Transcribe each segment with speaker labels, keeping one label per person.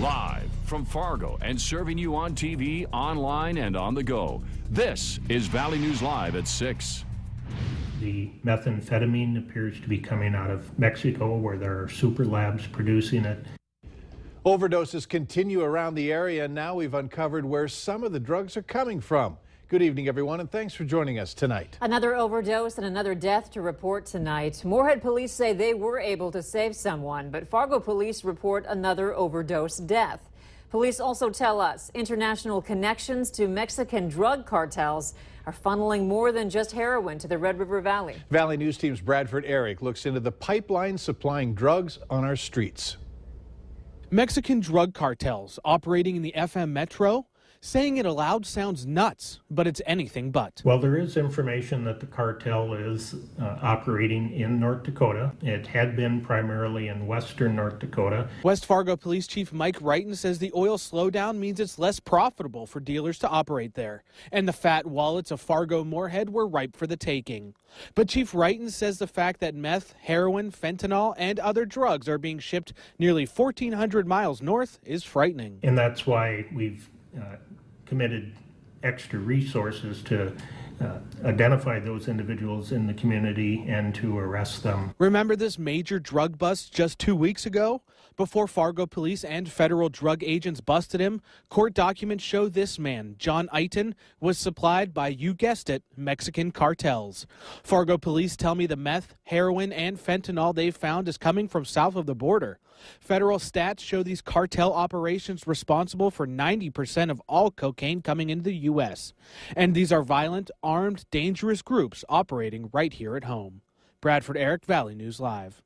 Speaker 1: Live from Fargo and serving you on TV, online, and on the go. This is Valley News Live at 6.
Speaker 2: The methamphetamine appears to be coming out of Mexico, where there are super labs producing it.
Speaker 3: Overdoses continue around the area, and now we've uncovered where some of the drugs are coming from. Good evening, everyone, and thanks for joining us tonight.
Speaker 4: Another overdose and another death to report tonight. Moorhead police say they were able to save someone, but Fargo police report another overdose death. Police also tell us international connections to Mexican drug cartels are funneling more than just heroin to the Red River Valley.
Speaker 3: Valley News Team's Bradford Eric looks into the pipeline supplying drugs on our streets.
Speaker 5: Mexican drug cartels operating in the FM Metro Saying it aloud sounds nuts, but it's anything but.
Speaker 2: Well, there is information that the cartel is uh, operating in North Dakota. It had been primarily in western North Dakota.
Speaker 5: West Fargo Police Chief Mike Reitan says the oil slowdown means it's less profitable for dealers to operate there, and the fat wallets of Fargo Moorhead were ripe for the taking. But Chief Reitan says the fact that meth, heroin, fentanyl, and other drugs are being shipped nearly 1,400 miles north is frightening.
Speaker 2: And that's why we've uh, committed extra resources to uh, identify those individuals in the community and to arrest them.
Speaker 5: Remember this major drug bust just two weeks ago? Before Fargo police and federal drug agents busted him, court documents show this man, John Eiton, was supplied by, you guessed it, Mexican cartels. Fargo police tell me the meth, heroin, and fentanyl they found is coming from south of the border. Federal stats show these cartel operations responsible for 90% of all cocaine coming into the U.S. And these are violent, armed, dangerous groups operating right here at home. Bradford Eric, Valley News Live.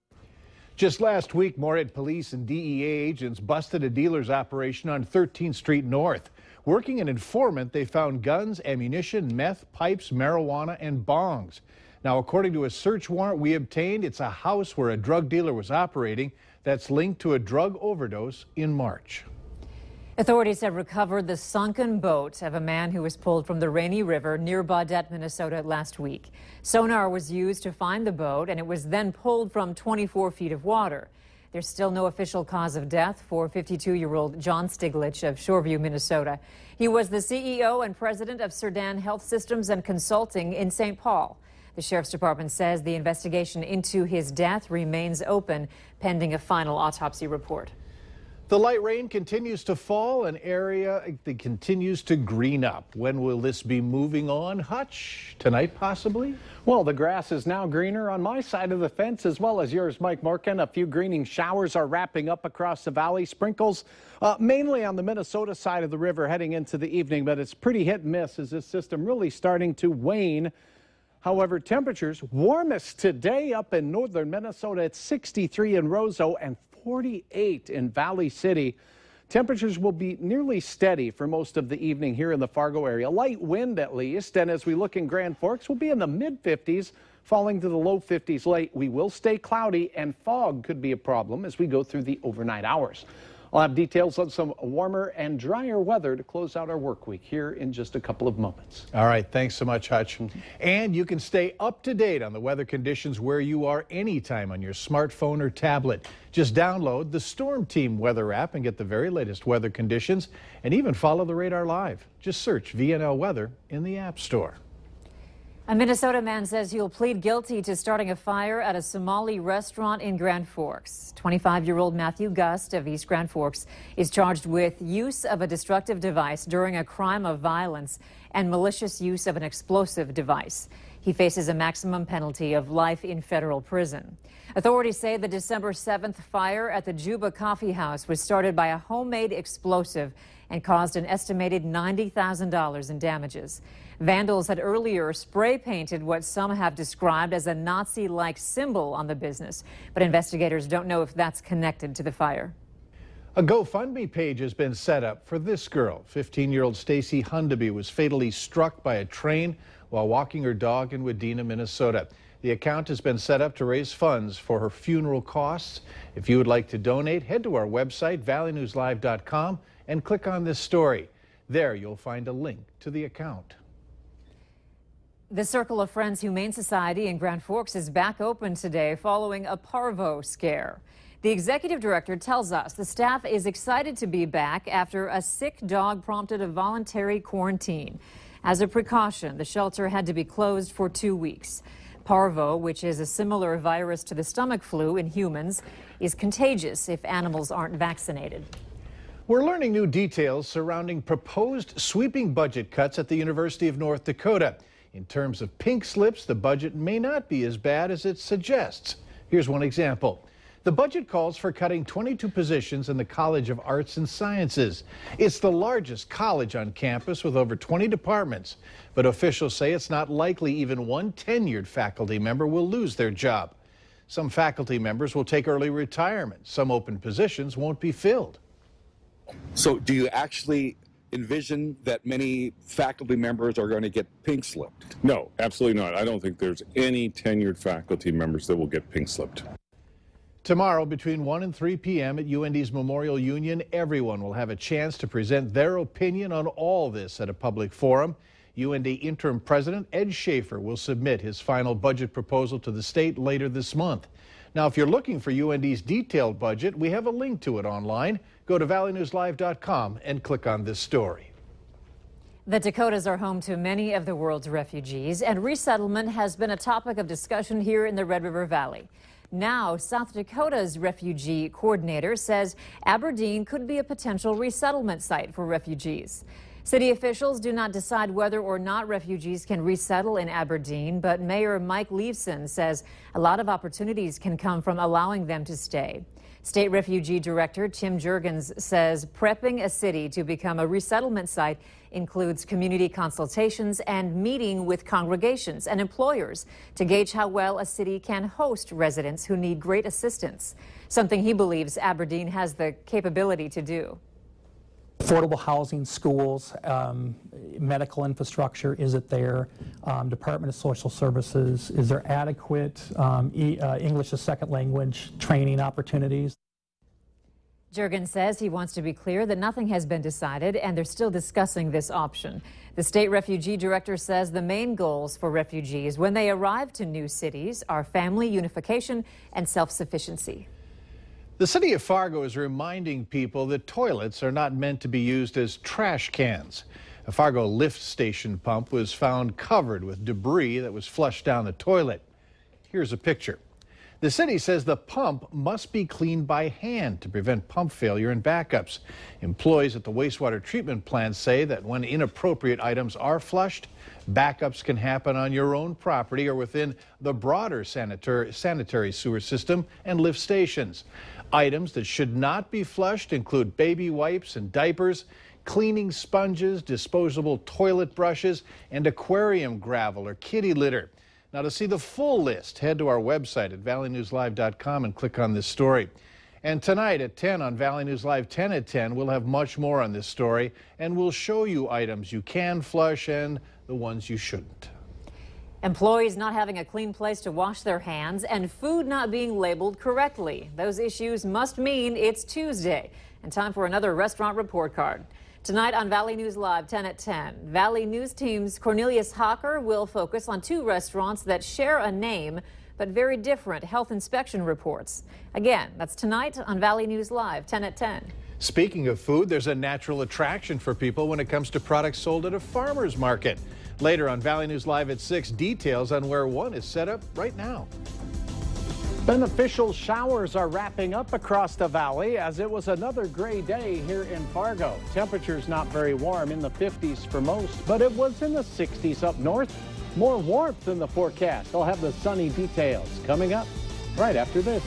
Speaker 3: Just last week, Moorhead police and DEA agents busted a dealer's operation on 13th Street North. Working an informant, they found guns, ammunition, meth, pipes, marijuana, and bongs. Now, according to a search warrant we obtained, it's a house where a drug dealer was operating that's linked to a drug overdose in March.
Speaker 4: Authorities have recovered the sunken boat of a man who was pulled from the Rainy River near Baudette, Minnesota last week. Sonar was used to find the boat, and it was then pulled from 24 feet of water. There's still no official cause of death for 52-year-old John Stiglich of Shoreview, Minnesota. He was the CEO and president of Cerdan Health Systems and Consulting in St. Paul. The Sheriff's Department says the investigation into his death remains open pending a final autopsy report.
Speaker 3: The light rain continues to fall, an area that continues to green up. When will this be moving on, Hutch? Tonight, possibly?
Speaker 6: Well, the grass is now greener on my side of the fence as well as yours, Mike Morken. A few greening showers are wrapping up across the valley. Sprinkles uh, mainly on the Minnesota side of the river heading into the evening, but it's pretty hit and miss as this system really starting to wane. However, temperatures warmest today up in northern Minnesota at 63 in Roseau and 48 in Valley City. Temperatures will be nearly steady for most of the evening here in the Fargo area. Light wind at least, and as we look in Grand Forks, we'll be in the mid 50s, falling to the low 50s late. We will stay cloudy, and fog could be a problem as we go through the overnight hours. I'll have details on some warmer and drier weather to close out our work week here in just a couple of moments.
Speaker 3: All right, thanks so much, Hutch. And you can stay up to date on the weather conditions where you are anytime on your smartphone or tablet. Just download the Storm Team weather app and get the very latest weather conditions and even follow the radar live. Just search VNL Weather in the App Store.
Speaker 4: A Minnesota man says he'll plead guilty to starting a fire at a Somali restaurant in Grand Forks. 25-year-old Matthew Gust of East Grand Forks is charged with use of a destructive device during a crime of violence and malicious use of an explosive device. He faces a maximum penalty of life in federal prison. Authorities say the December 7th fire at the Juba Coffee House was started by a homemade explosive and caused an estimated $90,000 in damages. Vandals had earlier spray painted what some have described as a Nazi like symbol on the business, but investigators don't know if that's connected to the fire.
Speaker 3: A GoFundMe page has been set up for this girl. 15 year old Stacy Hundaby was fatally struck by a train while walking her dog in Wadena, Minnesota. The account has been set up to raise funds for her funeral costs. If you would like to donate, head to our website, valleynewslive.com, and click on this story. There you'll find a link to the account.
Speaker 4: The Circle of Friends Humane Society in Grand Forks is back open today following a parvo scare. The executive director tells us the staff is excited to be back after a sick dog prompted a voluntary quarantine. As a precaution, the shelter had to be closed for two weeks. Parvo, which is a similar virus to the stomach flu in humans, is contagious if animals aren't vaccinated.
Speaker 3: We're learning new details surrounding proposed sweeping budget cuts at the University of North Dakota. In terms of pink slips, the budget may not be as bad as it suggests. Here's one example. The budget calls for cutting 22 positions in the College of Arts and Sciences. It's the largest college on campus with over 20 departments. But officials say it's not likely even one tenured faculty member will lose their job. Some faculty members will take early retirement. Some open positions won't be filled.
Speaker 7: So, do you actually envision that many faculty members are going to get pink slipped?
Speaker 8: No, absolutely not. I don't think there's any tenured faculty members that will get pink slipped.
Speaker 3: Tomorrow, between 1 and 3 p.m. at UND's Memorial Union, everyone will have a chance to present their opinion on all this at a public forum. UND interim president Ed Schafer will submit his final budget proposal to the state later this month. Now, if you're looking for UND's detailed budget, we have a link to it online. Go to valleynewslive.com and click on this story.
Speaker 4: The Dakotas are home to many of the world's refugees, and resettlement has been a topic of discussion here in the Red River Valley. Now, South Dakota's refugee coordinator says Aberdeen could be a potential resettlement site for refugees. City officials do not decide whether or not refugees can resettle in Aberdeen, but Mayor Mike Levsen says a lot of opportunities can come from allowing them to stay. State Refugee Director Tim Jurgens says prepping a city to become a resettlement site includes community consultations and meeting with congregations and employers to gauge how well a city can host residents who need great assistance, something he believes Aberdeen has the capability to do
Speaker 9: affordable housing, schools, um, medical infrastructure, is it there? Um, Department of Social Services, is there adequate um, e uh, English as second language training opportunities?
Speaker 4: Jurgen says he wants to be clear that nothing has been decided and they're still discussing this option. The state refugee director says the main goals for refugees when they arrive to new cities are family unification and self-sufficiency.
Speaker 3: The city of Fargo is reminding people that toilets are not meant to be used as trash cans. A Fargo lift station pump was found covered with debris that was flushed down the toilet. Here's a picture. The city says the pump must be cleaned by hand to prevent pump failure and backups. Employees at the wastewater treatment plant say that when inappropriate items are flushed, backups can happen on your own property or within the broader sanitary, sanitary sewer system and lift stations. Items that should not be flushed include baby wipes and diapers, cleaning sponges, disposable toilet brushes, and aquarium gravel or kitty litter. Now, to see the full list, head to our website at valleynewslive.com and click on this story. And tonight at 10 on Valley News Live 10 at 10, we'll have much more on this story, and we'll show you items you can flush and the ones you shouldn't.
Speaker 4: Employees not having a clean place to wash their hands and food not being labeled correctly. Those issues must mean it's Tuesday and time for another restaurant report card. Tonight on Valley News Live 10 at 10, Valley News Team's Cornelius Hawker will focus on two restaurants that share a name but very different health inspection reports. Again, that's tonight on Valley News Live 10 at 10.
Speaker 3: Speaking of food, there's a natural attraction for people when it comes to products sold at a farmer's market. Later on Valley News Live at 6, details on where one is set up right now.
Speaker 6: Beneficial showers are wrapping up across the valley as it was another gray day here in Fargo. Temperatures not very warm in the 50s for most, but it was in the 60s up north. More warmth in the forecast. I'll have the sunny details coming up right after this.